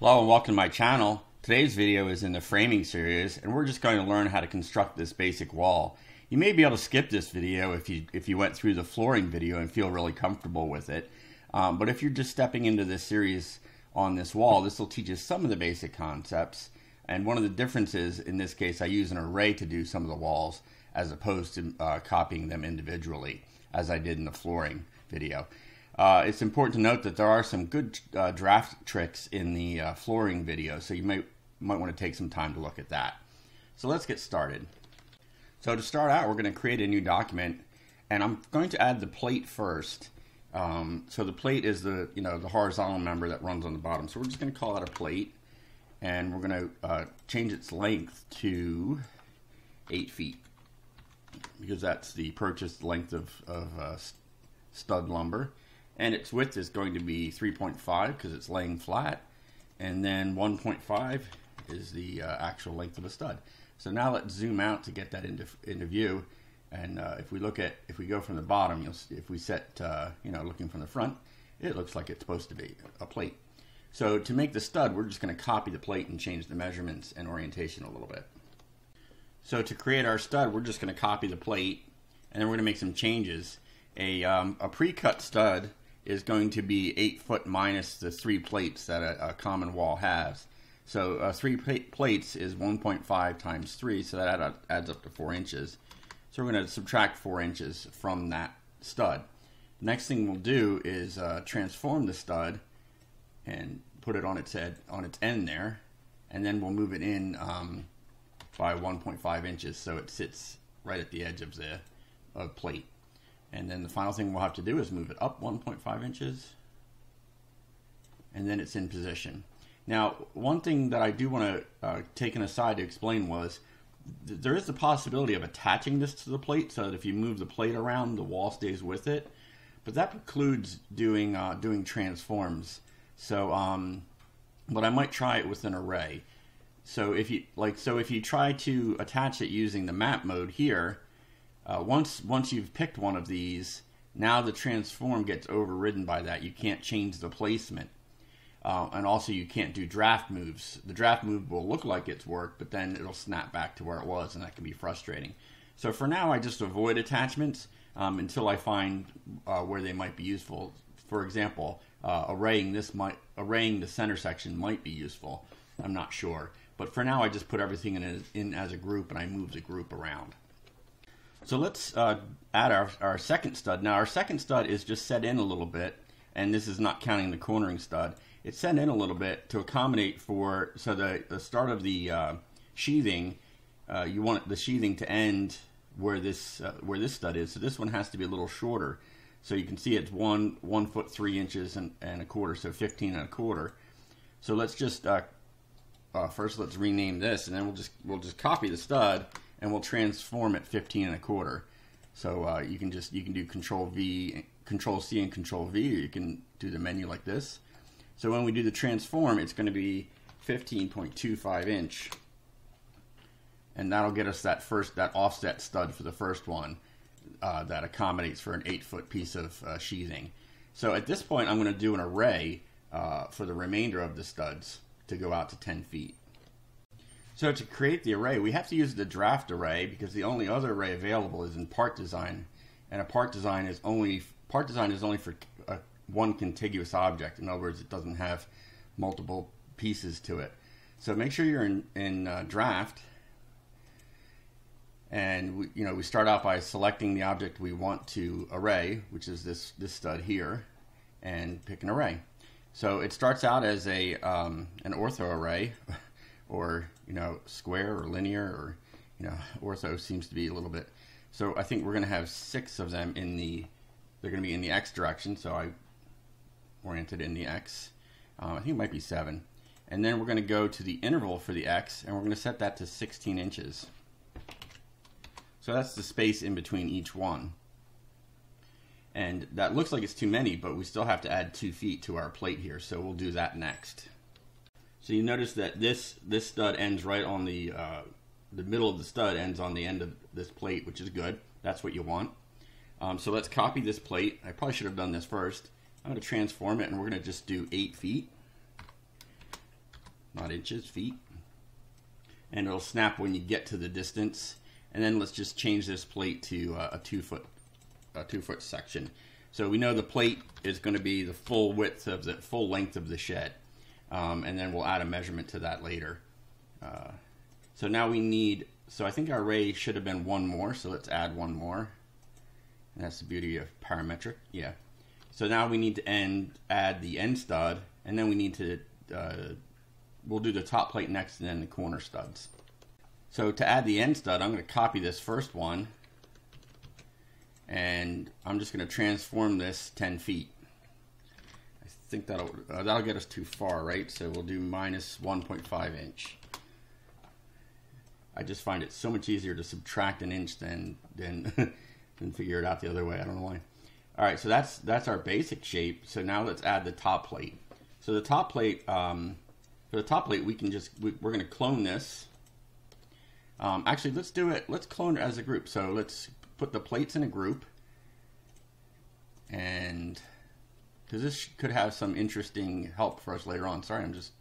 Hello and welcome to my channel. Today's video is in the framing series and we're just going to learn how to construct this basic wall. You may be able to skip this video if you if you went through the flooring video and feel really comfortable with it. Um, but if you're just stepping into this series on this wall, this will teach you some of the basic concepts. And one of the differences in this case, I use an array to do some of the walls as opposed to uh, copying them individually as I did in the flooring video. Uh, it's important to note that there are some good uh, draft tricks in the uh, flooring video, so you might, might want to take some time to look at that. So let's get started. So to start out, we're going to create a new document, and I'm going to add the plate first. Um, so the plate is the you know the horizontal member that runs on the bottom. So we're just going to call that a plate, and we're going to uh, change its length to eight feet because that's the purchased length of, of uh, stud lumber and its width is going to be 3.5 because it's laying flat. And then 1.5 is the uh, actual length of a stud. So now let's zoom out to get that into, into view. And uh, if we look at if we go from the bottom you'll see if we set uh, you know looking from the front it looks like it's supposed to be a plate. So to make the stud we're just going to copy the plate and change the measurements and orientation a little bit. So to create our stud we're just going to copy the plate and then we're going to make some changes. A, um, a pre-cut stud is going to be 8 foot minus the three plates that a, a common wall has. So uh, three plates is 1.5 times 3, so that add, adds up to 4 inches. So we're going to subtract 4 inches from that stud. Next thing we'll do is uh, transform the stud and put it on its head on its end there, and then we'll move it in um, by 1.5 inches so it sits right at the edge of the of plate. And then the final thing we'll have to do is move it up 1.5 inches. And then it's in position. Now, one thing that I do want to uh, take an aside to explain was th there is the possibility of attaching this to the plate so that if you move the plate around, the wall stays with it. But that precludes doing uh, doing transforms. So, um, but I might try it with an array. So if you like, so if you try to attach it using the map mode here, uh, once once you've picked one of these, now the transform gets overridden by that. You can't change the placement. Uh, and also you can't do draft moves. The draft move will look like it's worked, but then it'll snap back to where it was, and that can be frustrating. So for now, I just avoid attachments um, until I find uh, where they might be useful. For example, uh, arraying this might arraying the center section might be useful. I'm not sure, but for now, I just put everything in, a, in as a group, and I move the group around. So let's uh, add our, our second stud. Now our second stud is just set in a little bit, and this is not counting the cornering stud. It's set in a little bit to accommodate for, so the, the start of the uh, sheathing, uh, you want the sheathing to end where this, uh, where this stud is. So this one has to be a little shorter. So you can see it's one, one foot three inches and, and a quarter, so 15 and a quarter. So let's just, uh, uh, first let's rename this, and then we'll just, we'll just copy the stud, and we'll transform it 15 and a quarter. So uh, you can just you can do Control V, Control C, and Control V, or you can do the menu like this. So when we do the transform, it's going to be 15.25 inch, and that'll get us that first that offset stud for the first one uh, that accommodates for an eight foot piece of uh, sheathing. So at this point, I'm going to do an array uh, for the remainder of the studs to go out to 10 feet. So to create the array, we have to use the draft array because the only other array available is in part design, and a part design is only part design is only for a, one contiguous object. In other words, it doesn't have multiple pieces to it. So make sure you're in, in uh, draft, and we, you know we start out by selecting the object we want to array, which is this this stud here, and pick an array. So it starts out as a um, an ortho array. or you know square or linear or you know ortho seems to be a little bit so I think we're going to have six of them in the they're going to be in the x direction so I oriented in the x. Uh, I think it might be seven. And then we're going to go to the interval for the x and we're going to set that to 16 inches. So that's the space in between each one. And that looks like it's too many but we still have to add two feet to our plate here so we'll do that next so you notice that this this stud ends right on the uh, the middle of the stud ends on the end of this plate, which is good. That's what you want. Um, so let's copy this plate. I probably should have done this first. I'm going to transform it, and we're going to just do 8 feet. not inches, feet. And it'll snap when you get to the distance. And then let's just change this plate to uh, a two foot, a two foot section. So we know the plate is going to be the full width of the full length of the shed. Um, and then we'll add a measurement to that later. Uh, so now we need, so I think our array should have been one more, so let's add one more. And that's the beauty of parametric, yeah. So now we need to end, add the end stud, and then we need to, uh, we'll do the top plate next and then the corner studs. So to add the end stud, I'm going to copy this first one, and I'm just going to transform this 10 feet. Think that'll, uh, that'll get us too far, right? So we'll do minus 1.5 inch. I just find it so much easier to subtract an inch than, than, than figure it out the other way. I don't know why. All right, so that's that's our basic shape. So now let's add the top plate. So the top plate, um, for the top plate, we can just we, are going to clone this. Um, actually, let's do it. Let's clone it as a group. So let's put the plates in a group, and because this could have some interesting help for us later on. Sorry, I'm just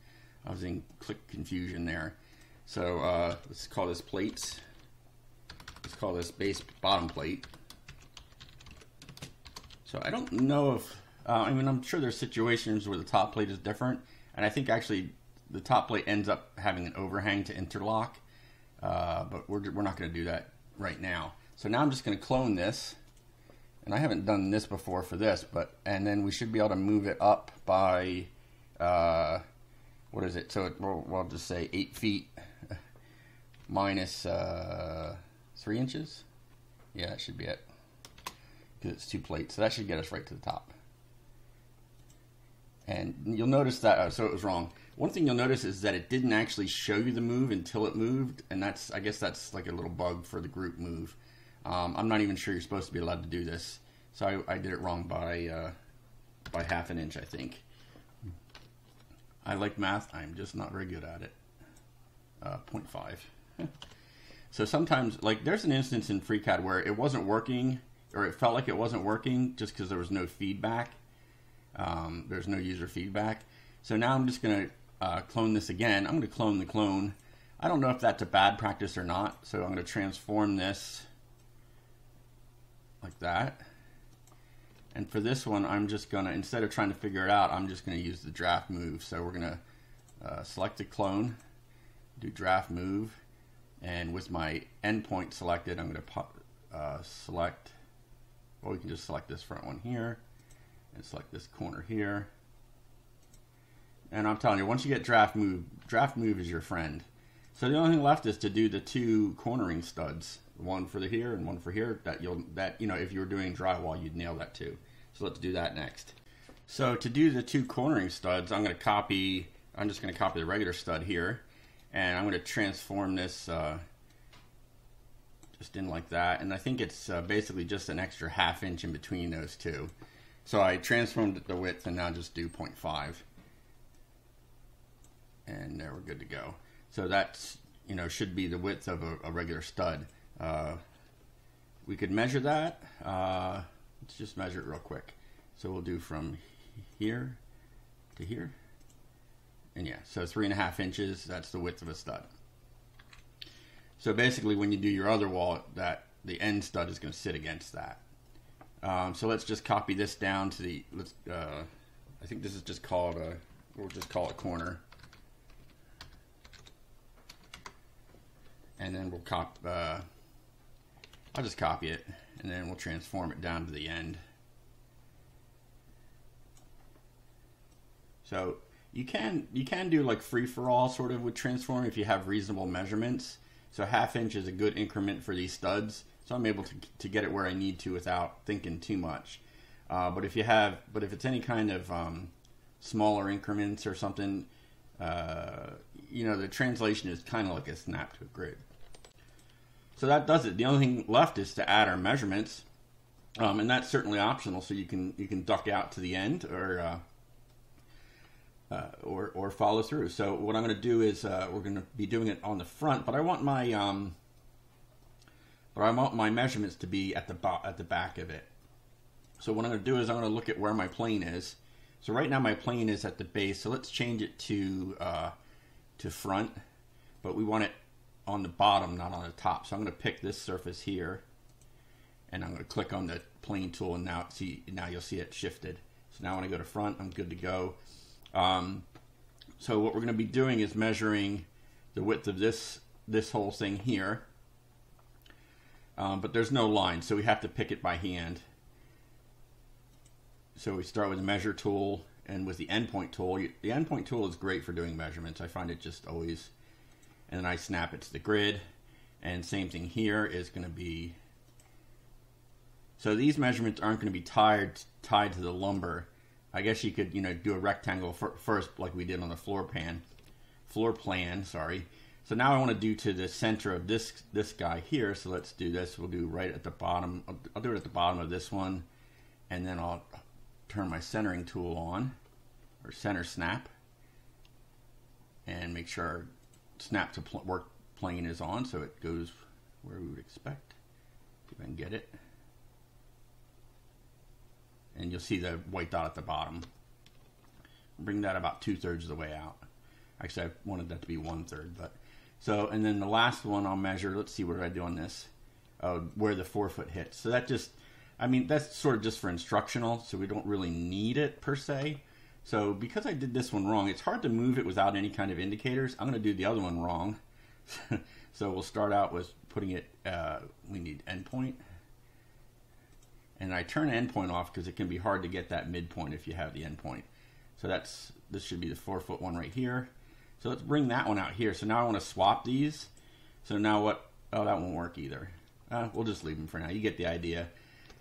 I was in click confusion there. So uh, let's call this plates. Let's call this base bottom plate. So I don't know if, uh, I mean, I'm sure there's situations where the top plate is different, and I think actually the top plate ends up having an overhang to interlock, uh, but we're, we're not going to do that right now. So now I'm just going to clone this, and I haven't done this before for this, but, and then we should be able to move it up by, uh, what is it? So it, we'll, we'll just say 8 feet minus, uh, 3 inches. Yeah, that should be it because it's two plates. So that should get us right to the top. And you'll notice that, uh, so it was wrong. One thing you'll notice is that it didn't actually show you the move until it moved, and that's, I guess that's like a little bug for the group move. Um, I'm not even sure you're supposed to be allowed to do this, so I, I did it wrong by, uh, by half an inch, I think. I like math, I'm just not very good at it. Uh, 0.5. so sometimes, like, there's an instance in FreeCAD where it wasn't working, or it felt like it wasn't working just because there was no feedback. Um, there's no user feedback. So now I'm just going to uh, clone this again. I'm going to clone the clone. I don't know if that's a bad practice or not, so I'm going to transform this that. And for this one, I'm just going to, instead of trying to figure it out, I'm just going to use the draft move. So we're going to uh, select the clone, do draft move, and with my endpoint selected, I'm going to uh, select or we can just select this front one here and select this corner here. And I'm telling you, once you get draft move, draft move is your friend. So the only thing left is to do the two cornering studs, one for the here and one for here. That you'll that you know if you were doing drywall, you'd nail that too. So let's do that next. So to do the two cornering studs, I'm going to copy. I'm just going to copy the regular stud here, and I'm going to transform this uh, just in like that. And I think it's uh, basically just an extra half inch in between those two. So I transformed the width and now just do 0.5. And there we're good to go. So that's, you know, should be the width of a, a regular stud. Uh, we could measure that. Uh, let's just measure it real quick. So we'll do from here to here. And yeah, so three and a half inches, that's the width of a stud. So basically, when you do your other wall, that the end stud is going to sit against that. Um, so let's just copy this down to the. Let's. Uh, I think this is just called a. We'll just call it corner. And then we'll cop. Uh, I'll just copy it, and then we'll transform it down to the end. So you can you can do like free for all sort of with transform if you have reasonable measurements. So half inch is a good increment for these studs. So I'm able to, to get it where I need to without thinking too much. Uh, but if you have, but if it's any kind of um, smaller increments or something, uh, you know, the translation is kind of like a snap to a grid. So that does it. The only thing left is to add our measurements, um, and that's certainly optional. So you can you can duck out to the end or uh, uh, or, or follow through. So what I'm going to do is uh, we're going to be doing it on the front, but I want my um, but I want my measurements to be at the at the back of it. So what I'm going to do is I'm going to look at where my plane is. So right now my plane is at the base. So let's change it to uh, to front, but we want it on the bottom, not on the top. So I'm going to pick this surface here, and I'm going to click on the plane tool, and now see now you'll see it shifted. So now when I go to front, I'm good to go. Um, so what we're going to be doing is measuring the width of this this whole thing here, um, but there's no line, so we have to pick it by hand. So we start with the measure tool and with the endpoint tool. The endpoint tool is great for doing measurements. I find it just always, and then I snap it to the grid. And same thing here is going to be, so these measurements aren't going to be tied, tied to the lumber. I guess you could, you know, do a rectangle first like we did on the floor pan, floor plan, sorry. So now I want to do to the center of this this guy here. So let's do this. We'll do right at the bottom. I'll, I'll do it at the bottom of this one, and then I'll turn my centering tool on, or center snap, and make sure our snap to pl work plane is on so it goes where we would expect. See if I can get it. And you'll see the white dot at the bottom. Bring that about two thirds of the way out. Actually, I wanted that to be one third, but so, and then the last one I'll measure, let's see what I do on this, uh, where the forefoot hits. So that just I mean, that's sort of just for instructional, so we don't really need it per se. So because I did this one wrong, it's hard to move it without any kind of indicators. I'm going to do the other one wrong. so we'll start out with putting it, uh, we need endpoint. And I turn endpoint off because it can be hard to get that midpoint if you have the endpoint. So that's, this should be the four foot one right here. So let's bring that one out here. So now I want to swap these. So now what, oh, that won't work either. Uh, we'll just leave them for now. You get the idea.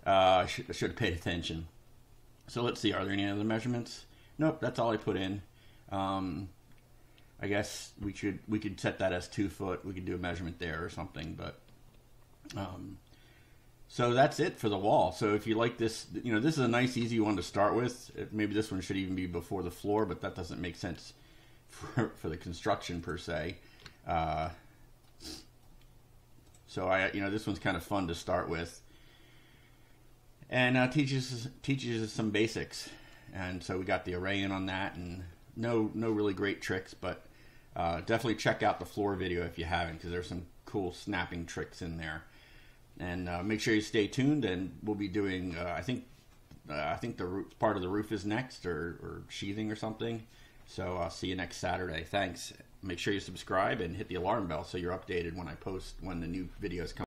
Uh, should, should have paid attention. So let's see, are there any other measurements? Nope, that's all I put in. Um, I guess we should we could set that as two foot. We could do a measurement there or something, but um, so that's it for the wall. So if you like this, you know, this is a nice, easy one to start with. Maybe this one should even be before the floor, but that doesn't make sense for, for the construction per se. Uh, so I, you know, this one's kind of fun to start with and uh, teaches teaches us some basics. And so we got the array in on that, and no no really great tricks, but uh, definitely check out the floor video if you haven't, because there's some cool snapping tricks in there. And uh, make sure you stay tuned, and we'll be doing. Uh, I think uh, I think the roof, part of the roof is next, or, or sheathing or something. So I'll see you next Saturday. Thanks. Make sure you subscribe and hit the alarm bell so you're updated when I post when the new videos come.